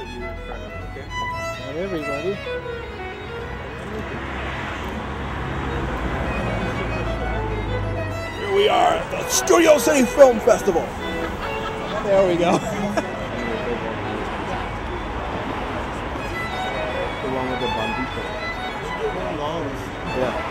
put you in front of, okay? Not everybody. Here we are at the Studio City Film Festival. There we go. The one with the bombito. Yeah.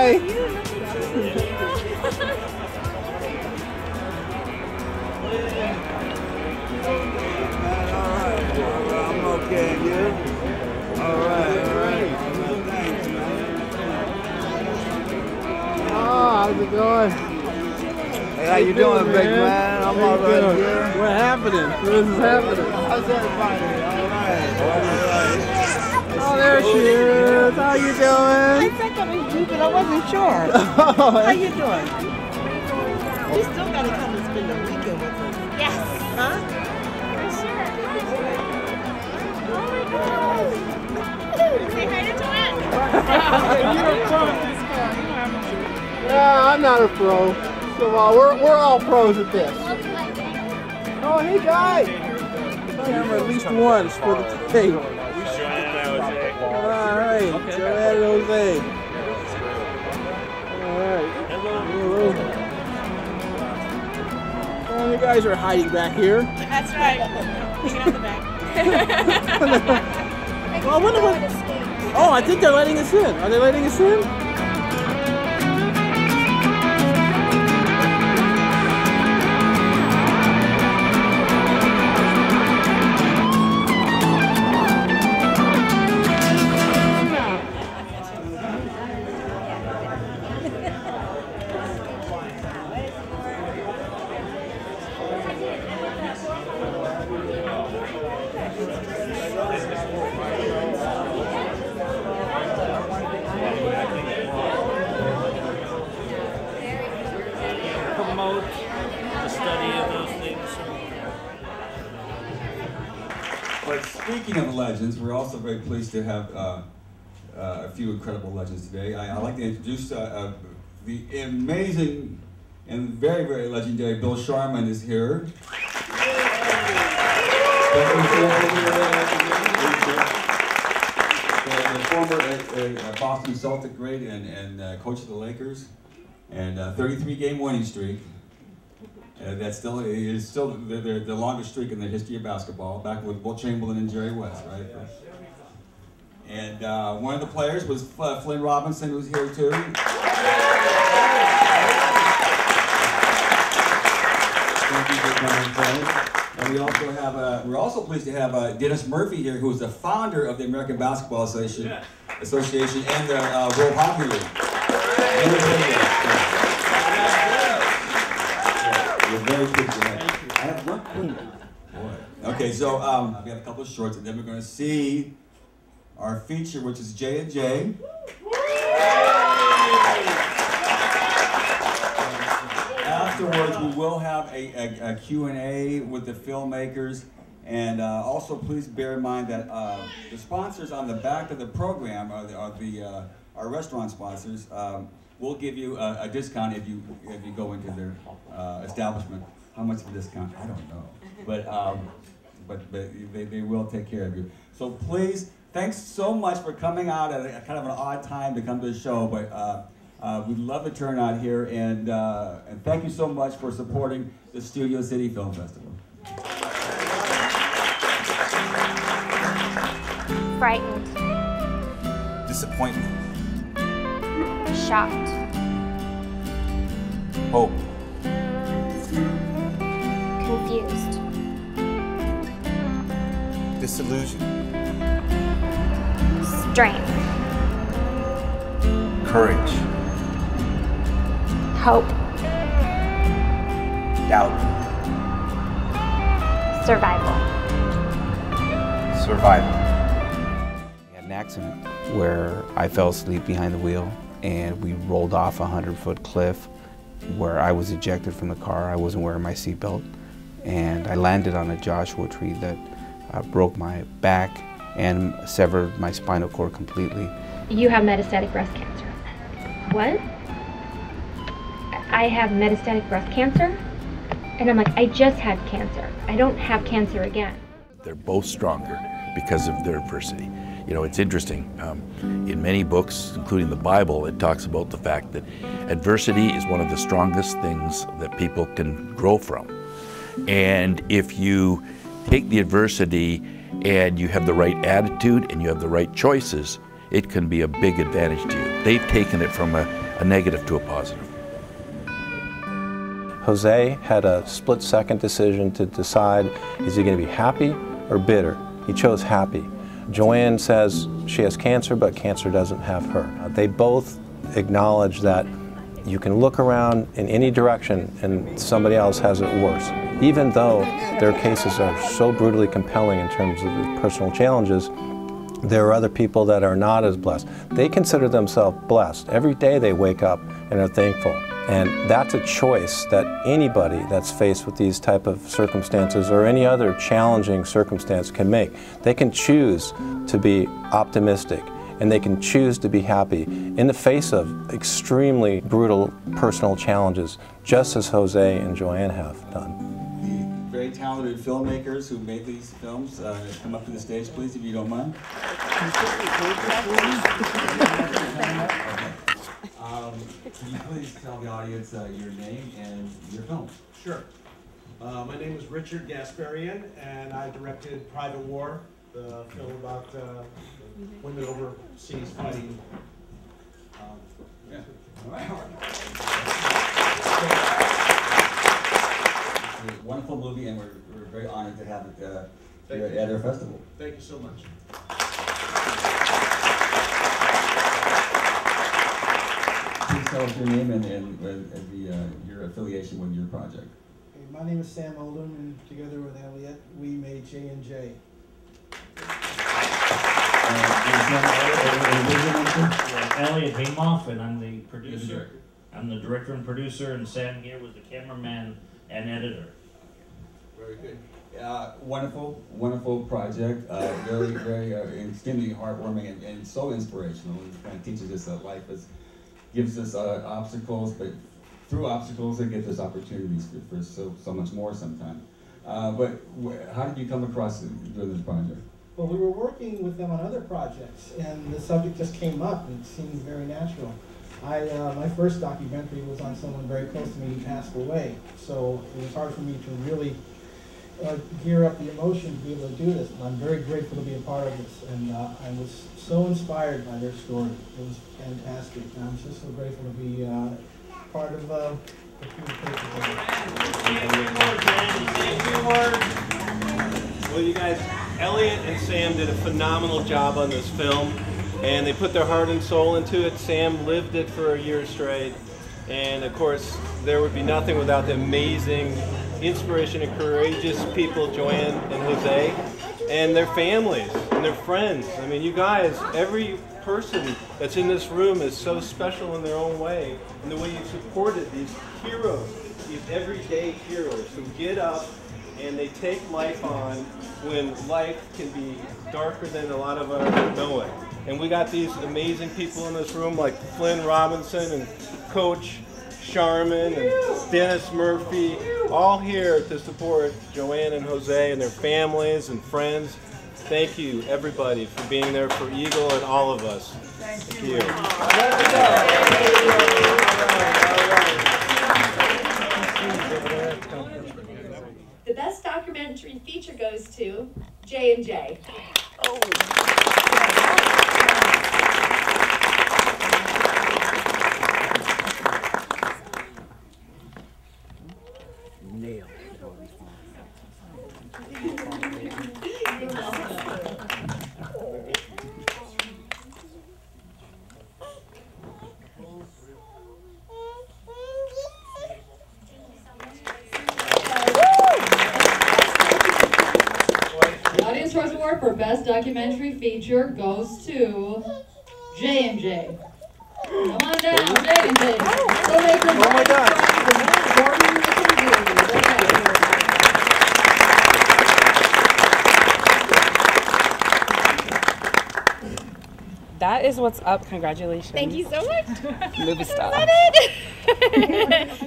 Hi. I'm okay, you? All right, all right. Thanks, man. Oh, how's it going? Hey, how you doing, big man? I'm all right doing? here. What happening? What is happening? How's everybody? All right, all right. Oh, there she is. How you doing? I doing? think I was you, but I wasn't sure. How you doing? We still gotta come and spend the weekend with us. Yes, Huh? for sure. Oh, my God. Say hi to Joanne. Yeah, I'm not a pro. So uh, we're, we're all pros at this. Oh, hey, guy. Camera at least once for the tape. All right, Joanne and Jose. All right. Hello. Oh, you guys are hiding back here. That's right. Hanging out the back. Well, I wonder what. Oh, I think they're letting us in. Are they letting us in? Speaking of legends, we're also very pleased to have uh, uh, a few incredible legends today. I, I'd like to introduce uh, uh, the amazing and very, very legendary Bill Sharman is here. The, former Boston Celtic great and, and uh, coach of the Lakers, and uh, 33 game winning streak. Uh, that's still is still the, the, longest streak in the history of basketball, back with Wilt Chamberlain and Jerry West, right? And uh, one of the players was uh, Flynn Robinson, who's here too. Thank you for coming, Flynn. And we also have uh, we're also pleased to have uh, Dennis Murphy here, who is the founder of the American Basketball Association, Association and the uh, World Hockey League. Dennis is here. Yeah. We're very pleased to you. I have one. Boy. Okay, so um, we have a couple of shorts, and then we're going to see our feature, which is J and J. Afterwards, we will have a, a, a Q&A with the filmmakers. And uh, also, please bear in mind that uh, the sponsors on the back of the program are the, are the uh, our restaurant sponsors. Um, will give you a, a discount if you if you go into their uh, establishment. How much of a discount? I don't know, but um, but, but they, they will take care of you. So please, thanks so much for coming out at a, kind of an odd time to come to the show, but. Uh, uh, we'd love the turnout here, and, uh, and thank you so much for supporting the Studio City Film Festival. Frightened, Disappointment. Shocked, Hope. Confused. Disillusion. Strength. Courage. Hope. Doubt. Survival. Survival. We had an accident where I fell asleep behind the wheel and we rolled off a 100 foot cliff where I was ejected from the car. I wasn't wearing my seatbelt and I landed on a Joshua tree that uh, broke my back and severed my spinal cord completely. You have metastatic breast cancer. What? I have metastatic breast cancer? And I'm like, I just had cancer. I don't have cancer again. They're both stronger because of their adversity. You know, it's interesting. Um, in many books, including the Bible, it talks about the fact that adversity is one of the strongest things that people can grow from. And if you take the adversity and you have the right attitude and you have the right choices, it can be a big advantage to you. They've taken it from a, a negative to a positive. Jose had a split second decision to decide is he going to be happy or bitter? He chose happy. Joanne says she has cancer, but cancer doesn't have her. They both acknowledge that you can look around in any direction and somebody else has it worse. Even though their cases are so brutally compelling in terms of the personal challenges, there are other people that are not as blessed. They consider themselves blessed. Every day they wake up and are thankful. And that's a choice that anybody that's faced with these type of circumstances or any other challenging circumstance can make. They can choose to be optimistic and they can choose to be happy in the face of extremely brutal personal challenges, just as Jose and Joanne have done. The very talented filmmakers who made these films uh, come up to the stage, please, if you don't mind. Um, can you please tell the audience uh, your name and your film? Sure. Uh, my name is Richard Gasparian, and I directed Private War, the film about uh, women overseas fighting. Um, yeah. All right. A wonderful movie, and we're, we're very honored to have it uh, here at our festival. Thank you so much. Tell us your name and, and, and the, uh, your affiliation with your project. Okay, my name is Sam Oldham, and together with Elliot, we made J and J. Yeah, Elliot Beamoff, and I'm the producer. I'm the director and producer, and Sam here was the cameraman and editor. Very good. Uh, wonderful, wonderful project. Uh, very, very uh, extremely heartwarming and, and so inspirational. It kind of teaches us that life is, gives us uh, obstacles, but through obstacles it gives us opportunities for, for so, so much more sometimes. Uh, but how did you come across doing this project? Well, we were working with them on other projects, and the subject just came up, and it seemed very natural. I, uh, my first documentary was on someone very close to me who passed away, so it was hard for me to really uh, gear up the emotion to be able to do this. And I'm very grateful to be a part of this, and uh, I was so inspired by their story. It was fantastic, and I'm just so grateful to be uh, part of uh, the Well, you guys, Elliot and Sam did a phenomenal job on this film, and they put their heart and soul into it. Sam lived it for a year straight, and of course, there would be nothing without the amazing, inspiration and courageous people, Joanne and Jose, and their families and their friends. I mean, you guys, every person that's in this room is so special in their own way, and the way you supported these heroes, these everyday heroes who get up and they take life on when life can be darker than a lot of us know it. And we got these amazing people in this room like Flynn Robinson and Coach Sharman and Dennis Murphy, all here to support Joanne and Jose and their families and friends. Thank you, everybody, for being there for Eagle and all of us. Thank you. The best documentary feature goes to J and oh J. Critics' Choice Award for Best Documentary Feature goes to J and J. Come on down, J and J. Filmmaker Oh my God. That is what's up. Congratulations. Thank you so much. Movie star. Love it.